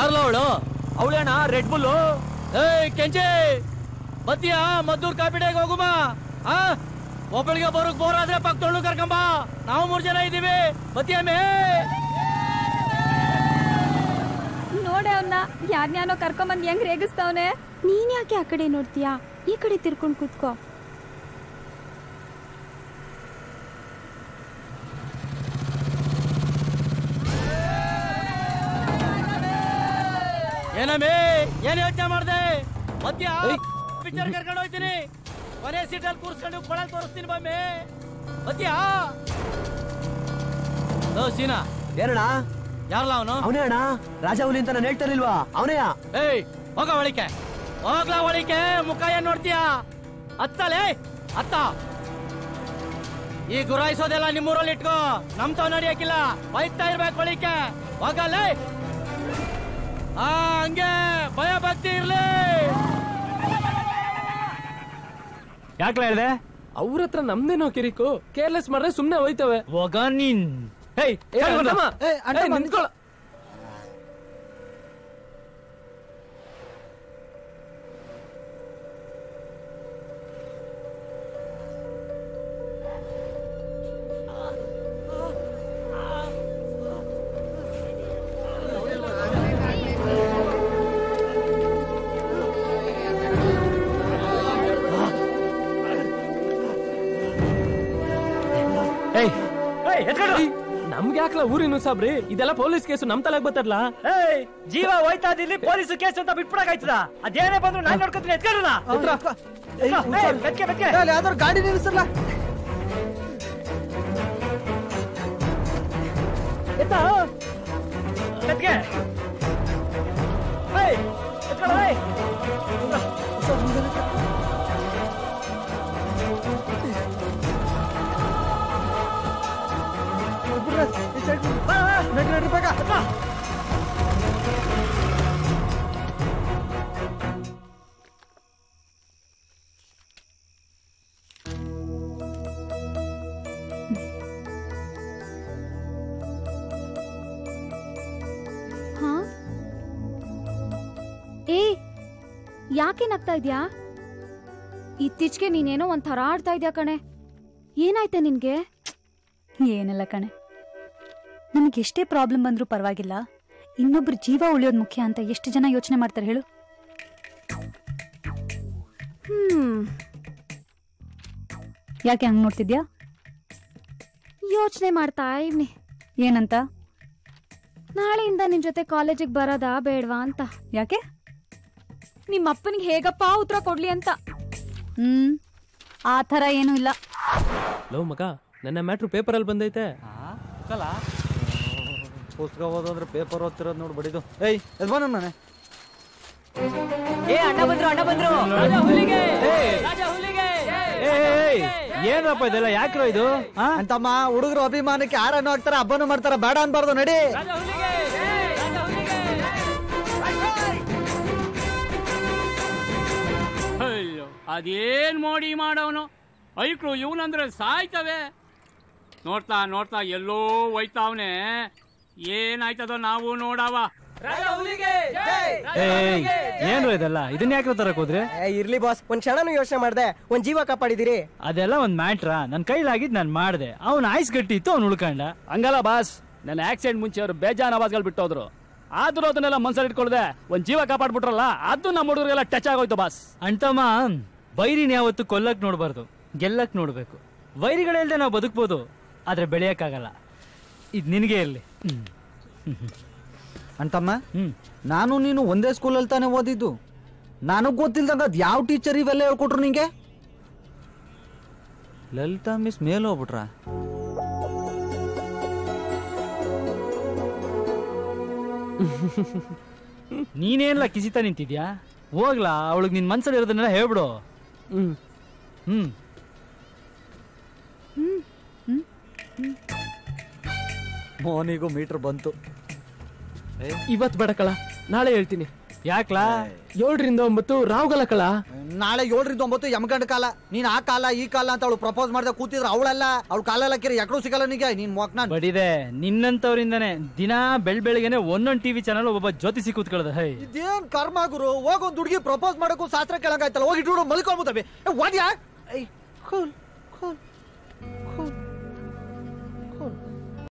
ಯಾರಲ್ಲ ಅವಳು? ಅವಳೇಣ red bull ಏಯ್, ಕೆಂಚೆ! ಬತ್ತೀಯಾ? ಮದ್ದೂರ್ ಕಾಪಿಡೆಗೆ ಹೋಗುಮ ಆ? ಒಬ್ಬಳಿಗೆ ಬರೋಕ್ ಬೋರ್ ಆದ್ರೆ ಪಕ್ಕದೊಳ್ಳು ಕರ್ಕೊಂಬ ನಾವು ಮೂರ್ ಜನ ಇದೀವಿ ಬತ್ತೀಯಮ್ಮೆ ನೋಡೆ ಅವನ್ನ ಯಾರ್ನ್ಯಾನೋ ಕರ್ಕೊಂಬಂದ್ ಹೆಂಗ್ ರೇಗಿಸ್ತಾವನೆ? ನೀನ್ ಯಾಕೆ ಆ ಕಡೆ ನೋಡ್ತೀಯಾ? ಈ ಕಡೆ ತಿರ್ಕೊಂಡ್ ಕೂತ್ಕೋ. ಏನಮ್ಮೆ ಏನ್ ಯೋಚನೆ ಮಾಡ್ದೆ? ಬತ್ತೀಯಾ ಪಿಕ್ಚರ್ ಕರ್ಕೊಂಡು ಹೋಗ್ತೀನಿ ಕೊನೆ ಸೀಟಲ್ಲಿ ಕೂರ್ಸ್ಕೊಂಡು ಕೊಳ ತೋರಿಸ್ತೀನಿ ಬಮ್ಮೆ. ಬತ್ತೀಯಾ ಓ ಸೀನಾ. ಏನಣ್ಣ ಯಾರಲ್ಲ ಅವನು? ಅವನೇ ಅಣ್ಣ? ರಾಜ ಹುಲಿ ಅಂತ ನಾನು ಹೇಳ್ತಾರಿಲ್ವಾ ಅವನೇ ಏಯ್ ಹೋಗ ಒಳಿಕೆ ಹೋಗ್ಲಾ ಒಳಿಕೆ ಮುಖ ಏನ್ ನೋಡ್ತೀಯಾ? ಅತ್ತಲೇ ಅತ್ತ. ಈ ಗುರಾಯಿಸೋದೆಲ್ಲ ನಿಮ್ಮೂರಲ್ಲಿ ಇಟ್ಕೋ ನಮ್ ತಾವ್ ನಡಿಯಕ್ಕಿಲ್ಲ ಬೈತಾ ಇರ್ಬೇಕು ಒಳಿಕೆ ಹೋಗಲ್ಲೇ ಆ ಹಂಗೆ ಭಯ ಭಕ್ತಿ ಇರ್ಲಿ. ಯಾಕಲ ಹೇಳ್ದೆ? ಅವ್ರ ಹತ್ರ ನಮ್ದೇನೋ ಕಿರಿಕು. ಕೇರ್ಲೆಸ್ ಮಾಡ್ರೆ ಸುಮ್ನೆ ಹೋಯ್ತವೆ. ಒಗನಿನ್ ಹೇ ಹೇಯ್ ಏ, ಅಣ್ಣ. ಏ, ನಿಂತ್ಕೊಳ್ಳ. ನಮ್ಗೆ ಯಾಕಲ ಊರಿನ ಸಾಬ್ರಿ? ಇದೆಲ್ಲ ಪೊಲೀಸ್ ಕೇಸು ನಮ್ ತಲೆಗ್ ಬತ್ತಲ್ಲ ಏಯ್ ಜೀವ ಹೋಯ್ತಾ ಇಲ್ಲಿ ಪೊಲೀಸ್ ಕೇಸ್ ಅಂತ ಬಿಟ್ಬಿಡಕಾಯ್ತದ ಅದೇನೇ ಬಂದ್ರು ನಾನ್ ನೋಡ್ಕೊತೀನಿ ಎತ್ಕೊಳ್ಳೋಣ ಬೆಕ್ಕೆ ಬೆಕ್ಕೆ. ಯಾವ್ದಾದ್ರು ಗಾಡಿ ನಿಲ್ಲಿಸಲ್ಲ ಎತ್ತ ಬೆಕ್ಕೆ. ಏಯ್ ಎತ್ಕೊಳ್ಳ ಏಯ್ ಏ ಯಾಕೆ ನಗ್ತಾ ಇದ್ಯಾ? ಇತ್ತೀಚೆಗೆ ನೀನೇನೋ ಒಂಥರ ಆಡ್ತಾ ಇದ್ಯಾ ಕಣೆ. ಏನಾಯ್ತಾ ನಿನ್ಗೆ? ಏನಲ್ಲ ಕಣೆ. ನಮಗೆ ಎಷ್ಟೇ ಪ್ರಾಬ್ಲಮ್ ಬಂದರೂ ಪರವಾಗಿಲ್ಲ. ಇನ್ನೊಬ್ರು ಜೀವ ಉಳಿಯೋದು ಮುಖ್ಯ ಅಂತ ಎಷ್ಟು ಜನ ಯೋಚನೆ ಮಾಡ್ತಾರೆ ಹೇಳು. ಯಾಕೆ ಹಂಗೆ ನೋಡ್ತಿದ್ಯಾ? ಯೋಚನೆ ಮಾಡ್ತಾ ಇವ್ನಿ. ಏನಂತ? ನಾಳೆಯಿಂದ ನಿನ್ ಜೊತೆ ಕಾಲೇಜಿಗೆ ಬರೋದಾ ಬೇಡವಾ ಅಂತ. ಯಾಕೆ? ನಿಮ್ಮ ಅಪ್ಪನಿಗೆ ಹೇಗಪ್ಪ ಉತ್ತರ ಕೊಡ್ಲಿ ಅಂತ. ಹ್ಮ್. ಆ ಥರ ಏನೂ ಇಲ್ಲ. ಲವ್ ಮಗ ನನ್ನ ಮ್ಯಾಟ್ರು ಪೇಪರಲ್ಲಿ ಬಂದೈತೆ. ಪುಸ್ತಕ ಓದೋದ್ರೆ ಪೇಪರ್ ಓದ್ತಿರೋದು ನೋಡಿ ಬಡಿದು. ಏಯ್ ಯಜಮಾನ ನಾನೇ ಏ ಅಣ್ಣ ಬಂದ್ರು ಅಣ್ಣ ಬಂದ್ರು. ಏನಪ್ಪ ಇದೆಲ್ಲ? ಯಾಕ್ರೋ ಇದು? ಅಂತಮ್ಮ ಹುಡುಗರು ಅಭಿಮಾನಕ್ಕೆ ಯಾರನ್ನು ಹಾಕ್ತಾರ ಹಬ್ಬನು ಮಾಡ್ತಾರ ಬೇಡ ಅನ್ಬಾರ್ದು ನಡಿ. ಅಯ್ಯೋ ಅದೇನ್ ಮೋಡಿ ಮಾಡವನು ಐಕ್ಳು ಇವನಂದ್ರೆ ಸಾಯ್ತವೆ. ನೋಡ್ತಾ ನೋಡ್ತಾ ಎಲ್ಲೋ ಹೋಯ್ತಾವ್ನೆ. ಏನಾಯ್ತದೋ ನಾವು ನೋಡವ. ಏನು ಇದೆಲ್ಲ? ಇದನ್ನ ಯಾಕೆ ತರಕ್ ಹೋದ್ರೆ? ಇರ್ಲಿ ಬಾಸ್ ಒಂದ್ ಕ್ಷಣನೂ ಯೋಚನೆ ಮಾಡ್ದೆ. ಒಂದ್ ಜೀವ ಕಾಪಾಡಿದಿರಿ. ಅದೆಲ್ಲ ಒಂದ್ ಮ್ಯಾಟ್ರ? ನನ್ ಕೈಲಾಗಿದ್ ನಾನ್ ಮಾಡ್ದೆ. ಅವ್ನ ಆಯ್ಸ್ ಗಟ್ಟಿ ಇತ್ತು ಅವ್ನು ಉಳ್ಕಂಡ. ಹಂಗಲ್ಲ ಬಾಸ್ ನನ್ನ ಆಕ್ಸಿಡೆಂಟ್ ಮುಂಚೆ ಅವರು ಬೇಜಾನ್ ಆವಾಜ್ಗಳು ಬಿಟ್ಟೋದ್ರು. ಆದ್ರೂ ಅದನ್ನೆಲ್ಲ ಮನ್ಸಲ್ಲಿ ಇಟ್ಕೊಳ್ದೆ ಒಂದ್ ಜೀವ ಕಾಪಾಡ್ಬಿಟ್ರಲ್ಲ ಅದು ನಮ್ಮ ಹುಡುಗರಿಗೆಲ್ಲ ಟಚ್ ಆಗೋಯ್ತು ಬಾಸ್. ಅಂಟಮ್ಮ ವೈರಿನ ಯಾವತ್ತು ಕೊಲ್ಲಕ್ ನೋಡ್ಬಾರ್ದು ಗೆಲ್ಲಕ್ ನೋಡ್ಬೇಕು. ವೈರಿಗಳಿಲ್ದೆ ನಾವು ಬದುಕ್ಬೋದು ಆದ್ರೆ ಬೆಳೆಯಕ್ಕಾಗಲ್ಲ. ಇದ್ ನಿನಗೆ ಇರಲಿ ಅಂತಮ್ಮ ಹ್ಮ್. ನಾನು ನೀನು ಒಂದೇ ಸ್ಕೂಲಲ್ಲಿ ತಾನೇ ಓದಿದ್ದು. ನನಗೆ ಗೊತ್ತಿಲ್ದಂಗ ಅದು ಯಾವ ಟೀಚರ್ ಇವೆಲ್ಲ ಹೇಳ್ಕೊಟ್ರು ನಿಂಗೆ? ಲಲಿತಾ ಮಿಸ್ ಮೇಲೆ ಹೋಗ್ಬಿಟ್ರ? ನೀನೇನ್ಲ ಕಿಸಿತ ನಿಂತಿದ್ಯಾ? ಹೋಗ್ಲಾ ಅವಳಿಗೆ ನಿನ್ ಮನ್ಸಲ್ಲಿ ಇರೋದನ್ನೆಲ್ಲ ಹೇಳ್ಬಿಡು. ಹ್ಮ್. ಹ್ಮ್. ಮೋನಿಗೂ ಮೀಟರ್ ಬಂತು. ಇವತ್ ಬೇಡ ಕಳ ನಾಳೆ ಹೇಳ್ತೀನಿ. ಯಾಕ್ಲಾ? ಏಳರಿಂದ ಒಂಬತ್ತು ರಾವ್ಗಲ ಕಳ. ನಾಳೆ ಏಳರಿಂದ ಒಂಬತ್ತು ಯಮಗಂಡ ಕಾಲ. ನೀನ್ ಆ ಕಾಲ ಈ ಕಾಲ ಅಂತ ಅವಳು ಪ್ರಪೋಸ್ ಮಾಡ್ದೆ ಕೂತಿದ್ರ ಅವಳಲ್ಲ. ಅವಳು ಕಾಲೆಲ್ಲ ಕಿರಿ ಎಕಡೂ ಸಿಗಲ್ಲ ನಿಗೆ ನೀನ್ ಮೊಕ್ ನಾನು. ಬಡಿದೆ ನಿನ್ನಂತವ್ರಿಂದಾನೆ ದಿನಾ ಬೆಳ್ ಬೆಳಿಗ್ಗೆನೆ ಒಂದೊಂದ್ ಟಿವಿ ಚಾನಲ್ ಒಬ್ಬ ಜ್ಯೋತಿಸಿ ಕೂತ್ಕೊಳ್ಳೋದು ಹೈ. ಇದೇನ್ ಕರ್ಮ ಗುರು? ಹೋಗ್ ಒಂದ್ ಹುಡುಗಿ ಪ್ರಪೋಸ್ ಮಾಡಕ್ಕೂ ಶಾಸ್ತ್ರ ಕೆಳಗಾಯ್ತಲ್ಲ ಹೋಗಿ ಇಟ್ಟು ಮಲ್ಕೊಂಡ್ಬಿಟ್ಟವೆ ವಾದ್ಯಾ? Cool cool.